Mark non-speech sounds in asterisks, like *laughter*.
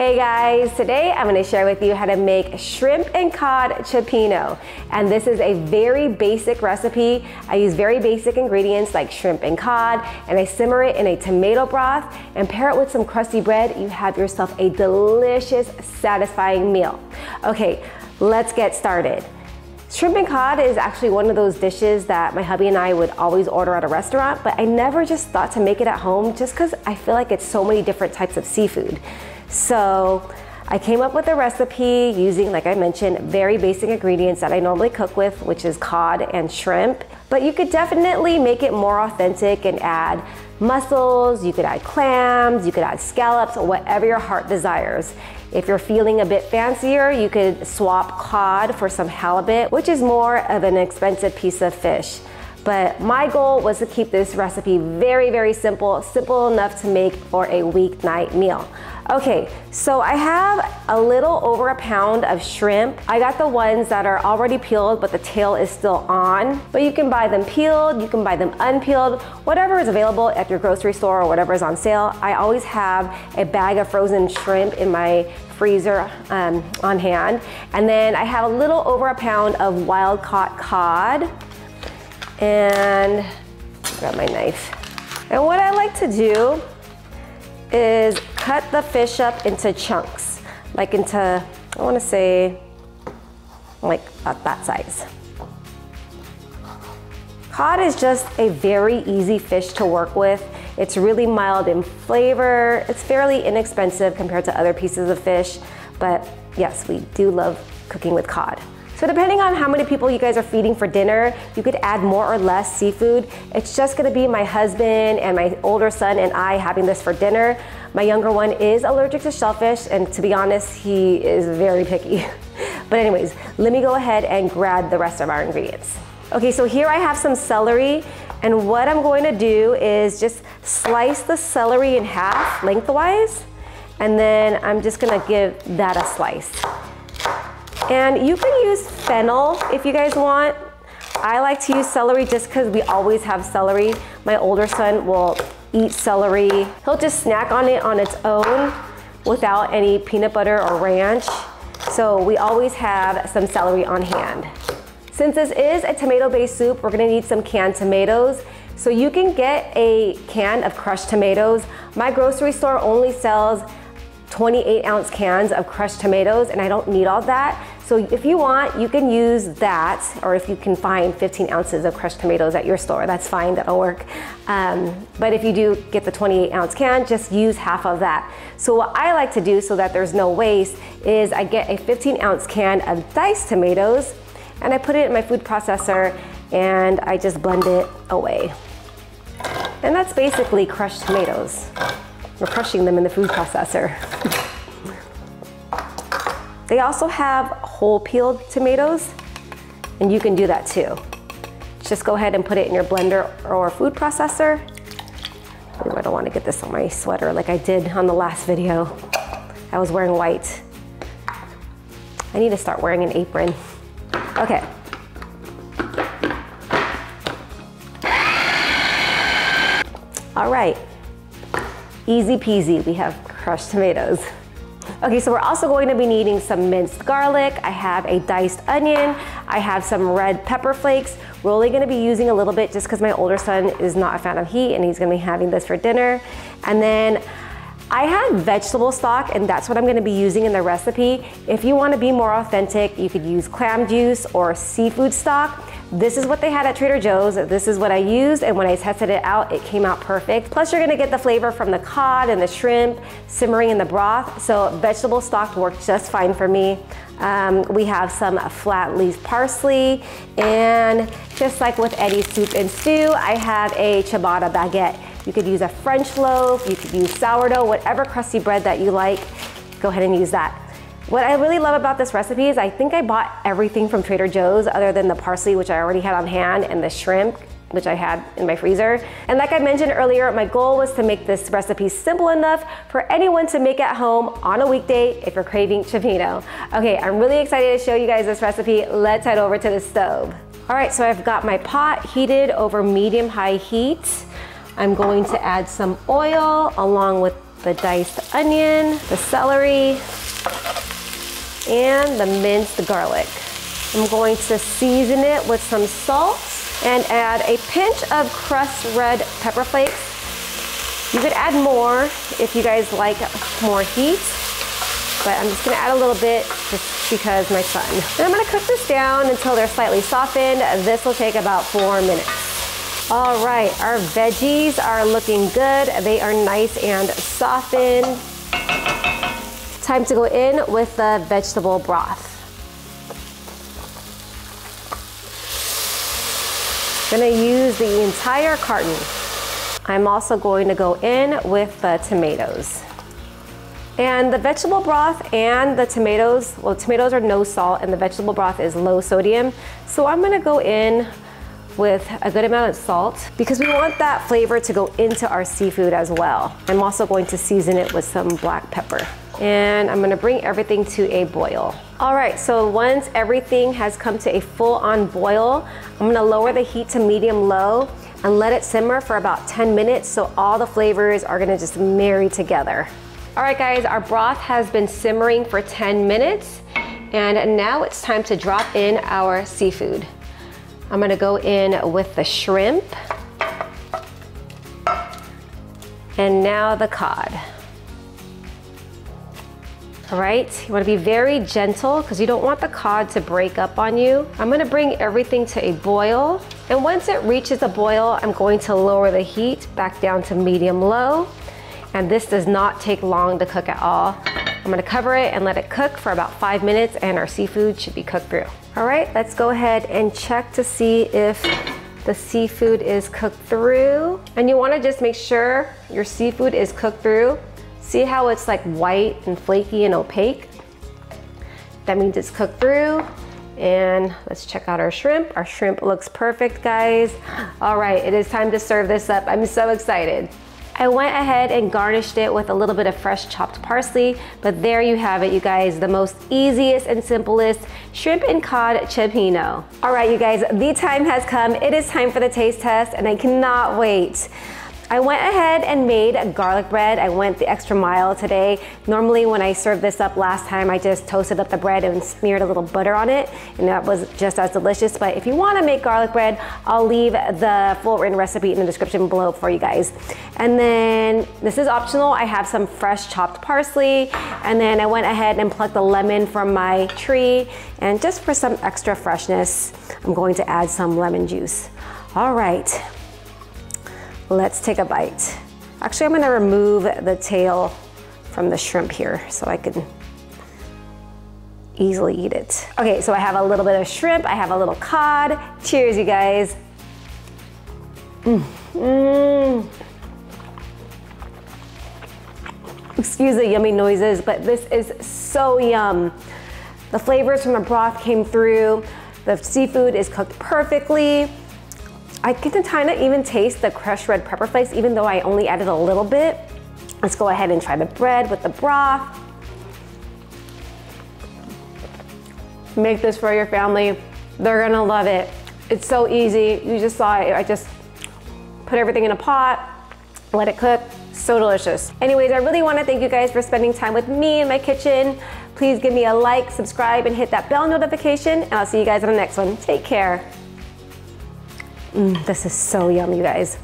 Hey guys, today I'm gonna share with you how to make shrimp and cod cioppino. And this is a very basic recipe. I use very basic ingredients like shrimp and cod, and I simmer it in a tomato broth and pair it with some crusty bread. You have yourself a delicious, satisfying meal. Okay, let's get started. Shrimp and cod is actually one of those dishes that my hubby and I would always order at a restaurant, but I never just thought to make it at home just because I feel like it's so many different types of seafood. So I came up with a recipe using, like I mentioned, very basic ingredients that I normally cook with, which is cod and shrimp. But you could definitely make it more authentic and add mussels, you could add clams, you could add scallops, whatever your heart desires. If you're feeling a bit fancier, you could swap cod for some halibut, which is more of an expensive piece of fish. But my goal was to keep this recipe very, very simple, simple enough to make for a weeknight meal. Okay, so I have a little over a pound of shrimp. I got the ones that are already peeled, but the tail is still on. But you can buy them peeled, you can buy them unpeeled, whatever is available at your grocery store or whatever is on sale. I always have a bag of frozen shrimp in my freezer um, on hand. And then I have a little over a pound of wild caught cod. And grab my knife. And what I like to do is cut the fish up into chunks, like into, I wanna say, like about that size. Cod is just a very easy fish to work with. It's really mild in flavor. It's fairly inexpensive compared to other pieces of fish, but yes, we do love cooking with cod. So depending on how many people you guys are feeding for dinner, you could add more or less seafood. It's just gonna be my husband and my older son and I having this for dinner. My younger one is allergic to shellfish and to be honest, he is very picky. *laughs* but anyways, let me go ahead and grab the rest of our ingredients. Okay, so here I have some celery and what I'm going to do is just slice the celery in half lengthwise and then I'm just gonna give that a slice. And you can use fennel if you guys want. I like to use celery just because we always have celery. My older son will eat celery. He'll just snack on it on its own without any peanut butter or ranch. So we always have some celery on hand. Since this is a tomato-based soup, we're gonna need some canned tomatoes. So you can get a can of crushed tomatoes. My grocery store only sells 28 ounce cans of crushed tomatoes and I don't need all that. So if you want, you can use that, or if you can find 15 ounces of crushed tomatoes at your store, that's fine, that'll work. Um, but if you do get the 28 ounce can, just use half of that. So what I like to do so that there's no waste is I get a 15 ounce can of diced tomatoes and I put it in my food processor and I just blend it away. And that's basically crushed tomatoes. We're crushing them in the food processor. *laughs* they also have whole peeled tomatoes, and you can do that too. Just go ahead and put it in your blender or food processor. Ooh, I don't want to get this on my sweater like I did on the last video. I was wearing white. I need to start wearing an apron. Okay. All right, easy peasy, we have crushed tomatoes. Okay, so we're also going to be needing some minced garlic. I have a diced onion. I have some red pepper flakes. We're only gonna be using a little bit just because my older son is not a fan of heat and he's gonna be having this for dinner. And then I have vegetable stock and that's what I'm gonna be using in the recipe. If you wanna be more authentic, you could use clam juice or seafood stock. This is what they had at Trader Joe's. This is what I used, and when I tested it out, it came out perfect. Plus, you're gonna get the flavor from the cod and the shrimp simmering in the broth, so vegetable stock worked just fine for me. Um, we have some flat leaf parsley, and just like with any soup and stew, I have a ciabatta baguette. You could use a French loaf, you could use sourdough, whatever crusty bread that you like, go ahead and use that. What I really love about this recipe is I think I bought everything from Trader Joe's other than the parsley, which I already had on hand, and the shrimp, which I had in my freezer. And like I mentioned earlier, my goal was to make this recipe simple enough for anyone to make at home on a weekday if you're craving cioppino. Okay, I'm really excited to show you guys this recipe. Let's head over to the stove. All right, so I've got my pot heated over medium-high heat. I'm going to add some oil along with the diced onion, the celery, and the minced garlic. I'm going to season it with some salt and add a pinch of crushed red pepper flakes. You could add more if you guys like more heat, but I'm just gonna add a little bit just because my son. And I'm gonna cook this down until they're slightly softened. This will take about four minutes. All right, our veggies are looking good. They are nice and softened. Time to go in with the vegetable broth. Gonna use the entire carton. I'm also going to go in with the tomatoes. And the vegetable broth and the tomatoes, well, tomatoes are no salt and the vegetable broth is low sodium. So I'm gonna go in with a good amount of salt because we want that flavor to go into our seafood as well. I'm also going to season it with some black pepper and I'm gonna bring everything to a boil. All right, so once everything has come to a full on boil, I'm gonna lower the heat to medium low and let it simmer for about 10 minutes so all the flavors are gonna just marry together. All right guys, our broth has been simmering for 10 minutes and now it's time to drop in our seafood. I'm gonna go in with the shrimp and now the cod. All right, you wanna be very gentle because you don't want the cod to break up on you. I'm gonna bring everything to a boil. And once it reaches a boil, I'm going to lower the heat back down to medium low. And this does not take long to cook at all. I'm gonna cover it and let it cook for about five minutes and our seafood should be cooked through. All right, let's go ahead and check to see if the seafood is cooked through. And you wanna just make sure your seafood is cooked through See how it's like white and flaky and opaque? That means it's cooked through. And let's check out our shrimp. Our shrimp looks perfect, guys. All right, it is time to serve this up. I'm so excited. I went ahead and garnished it with a little bit of fresh chopped parsley, but there you have it, you guys, the most easiest and simplest shrimp and cod cioppino. All right, you guys, the time has come. It is time for the taste test, and I cannot wait. I went ahead and made a garlic bread. I went the extra mile today. Normally when I served this up last time, I just toasted up the bread and smeared a little butter on it, and that was just as delicious. But if you wanna make garlic bread, I'll leave the full written recipe in the description below for you guys. And then this is optional. I have some fresh chopped parsley, and then I went ahead and plucked the lemon from my tree, and just for some extra freshness, I'm going to add some lemon juice. All right. Let's take a bite. Actually, I'm gonna remove the tail from the shrimp here so I can easily eat it. Okay, so I have a little bit of shrimp, I have a little cod. Cheers, you guys. Mm. Mm. Excuse the yummy noises, but this is so yum. The flavors from the broth came through. The seafood is cooked perfectly. I can kind of even taste the crushed red pepper flakes even though I only added a little bit. Let's go ahead and try the bread with the broth. Make this for your family. They're gonna love it. It's so easy. You just saw it. I just put everything in a pot, let it cook. So delicious. Anyways, I really wanna thank you guys for spending time with me in my kitchen. Please give me a like, subscribe, and hit that bell notification, and I'll see you guys in the next one. Take care. Mm, this is so yummy, you guys.